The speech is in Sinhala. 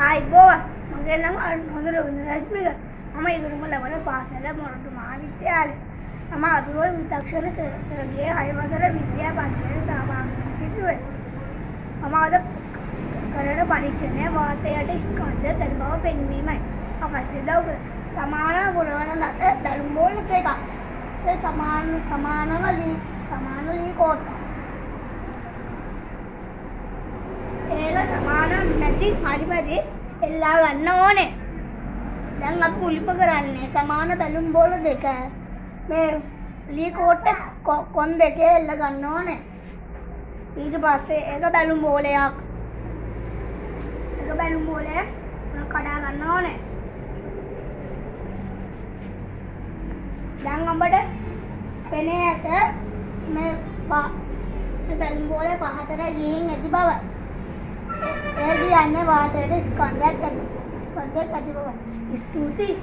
ආයිබෝව මගේ නම් හොඳ රොඳ රශ්මික. මම ඉගරම ලබන පාසල මොරටු මහාවිද්‍යාලය මම අදුරුව විතක්ෂණ සගේ අයවසර විද්‍යා පන්තියට සාභාගන සිසුවේ. මම අද කරන පරීක්ෂණය වාතයට ස්කන්ධ තැන බව පෙන්වීමයි. අවශ්‍ය දවක සමාන ගුණවන ලත බැලුම්බෝල එකක්. සමාන සමානව ලී සමාන ලී කෝට්ට ඒක සමාන නැති හරිමදි එල්ලා ගන්න ඕනේ. දැන් අපි උලිප කරන්නේ සමාන බැලුම් බෝල දෙක. මේ ලී කෝට්ට කොන් දෙකේ එල්ල ගන්න ඕනේ. ඊට පස්සේ ඒක බැලුම් බෝලයක්. එක බැලුම් බෝලය කඩා ගන්න ඕනේ. දැන් ඔබට පෙනේ ඇත මේ බැලුම් බෝලය පහතට ගිහින් ඇති බව. ඒ කියන්නේ වාතයට ස්කන්ධයක් ඇති ස්කන්ධයක් ඇති බව ස්තුතියි